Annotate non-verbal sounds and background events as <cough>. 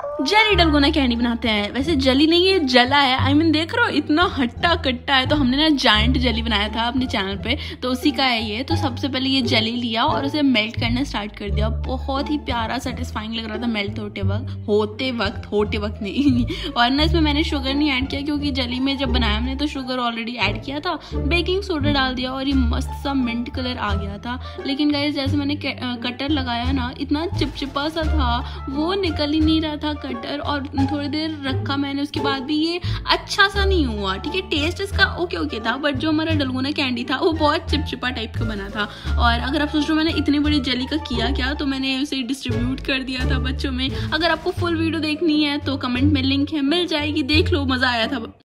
Jelly dalgona candy बनाते हैं। वैसे जली नहीं है जला है। आई I मीन mean, देख रहे हो इतना हट्टा कट्टा है। तो हमने ना जाइंट जली बनाया था अपने चैनल पे। तो उसी का है ये। तो सबसे पहले ये जली लिया और उसे मेल्ट करना स्टार्ट कर दिया। बहुत ही प्यारा सेटिस्फाइंग लग रहा था मेल्ट होते वक्त होते वक्त होते वक्त नहीं। <laughs> और ना इसमें मैंने शुगर नहीं ऐड किया क्योंकि जली में जब बनाया हमने तो शुगर ऑलरेडी ऐड किया था। बेकिंग सोडा डाल दिया और ये मस्त सा मिंट कलर आ गया था। लेकिन गाइज़ जैसे मैंने कटर लगाया ना इतना चिपचिपा सा था वो निकल ही नहीं रहा था कटर और थोड़ी देर रखा मैंने, उसके बाद भी ये अच्छा सा नहीं हुआ, ठीक है? टेस्ट इसका ओके ओके था बट जो हमारा डलगोना कैंडी था, वो बहुत चिपचिपा टाइप का बना था। और अगर आप सोच रहे हो मैंने इतनी बड़ी जली का किया क्या तो मैंने उसे डिस्ट्रीब्यूट कर दिया था बच्चों में। अगर आपको फुल वीडियो देखनी है तो कमेंट में लिंक है, मिल जाएगी, देख लो, मज़ा आया था।